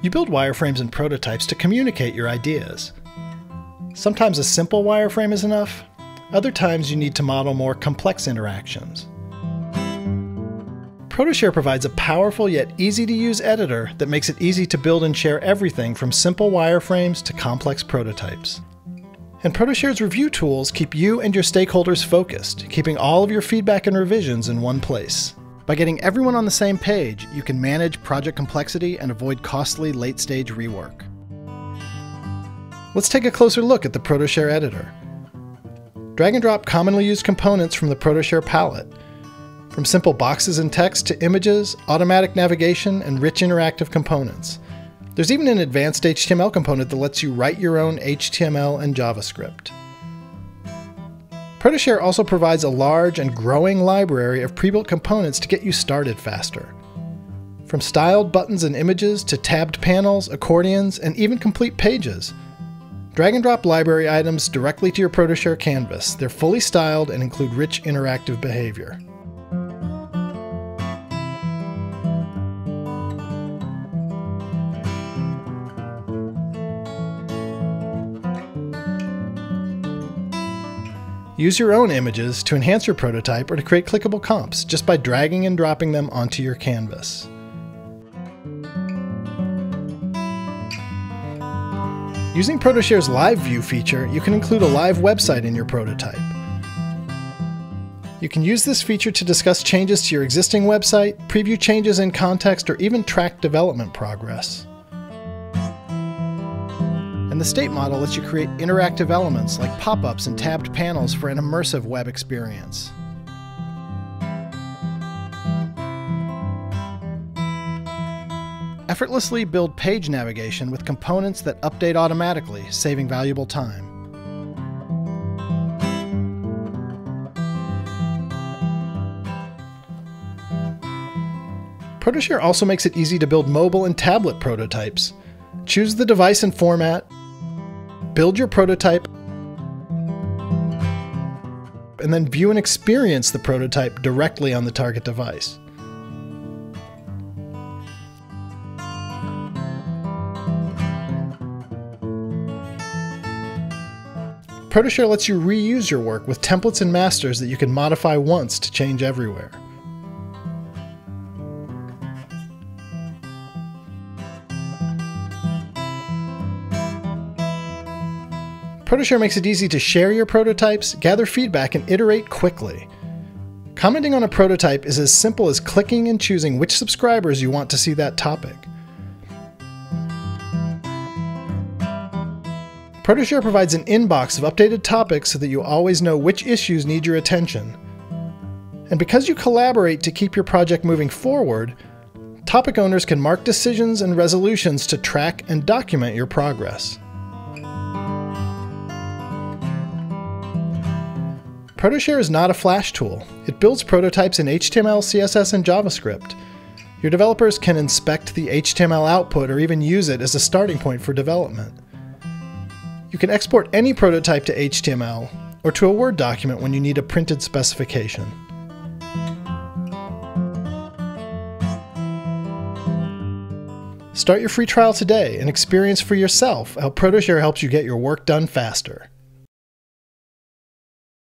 You build wireframes and prototypes to communicate your ideas. Sometimes a simple wireframe is enough, other times you need to model more complex interactions. ProtoShare provides a powerful yet easy to use editor that makes it easy to build and share everything from simple wireframes to complex prototypes. And ProtoShare's review tools keep you and your stakeholders focused, keeping all of your feedback and revisions in one place. By getting everyone on the same page, you can manage project complexity and avoid costly late stage rework. Let's take a closer look at the ProtoShare editor. Drag and drop commonly used components from the ProtoShare palette, from simple boxes and text to images, automatic navigation, and rich interactive components. There's even an advanced HTML component that lets you write your own HTML and JavaScript. ProtoShare also provides a large and growing library of pre-built components to get you started faster. From styled buttons and images to tabbed panels, accordions, and even complete pages, Drag and drop library items directly to your ProtoShare canvas. They're fully styled and include rich interactive behavior. Use your own images to enhance your prototype or to create clickable comps just by dragging and dropping them onto your canvas. Using ProtoShare's Live View feature, you can include a live website in your prototype. You can use this feature to discuss changes to your existing website, preview changes in context, or even track development progress. And the state model lets you create interactive elements like pop-ups and tabbed panels for an immersive web experience. Effortlessly build page navigation with components that update automatically, saving valuable time. ProtoShare also makes it easy to build mobile and tablet prototypes. Choose the device and format, build your prototype, and then view and experience the prototype directly on the target device. ProtoShare lets you reuse your work with templates and masters that you can modify once to change everywhere. ProtoShare makes it easy to share your prototypes, gather feedback, and iterate quickly. Commenting on a prototype is as simple as clicking and choosing which subscribers you want to see that topic. ProtoShare provides an inbox of updated topics so that you always know which issues need your attention. And because you collaborate to keep your project moving forward, topic owners can mark decisions and resolutions to track and document your progress. ProtoShare is not a Flash tool. It builds prototypes in HTML, CSS, and JavaScript. Your developers can inspect the HTML output or even use it as a starting point for development. You can export any prototype to HTML or to a Word document when you need a printed specification. Start your free trial today and experience for yourself how ProtoShare helps you get your work done faster.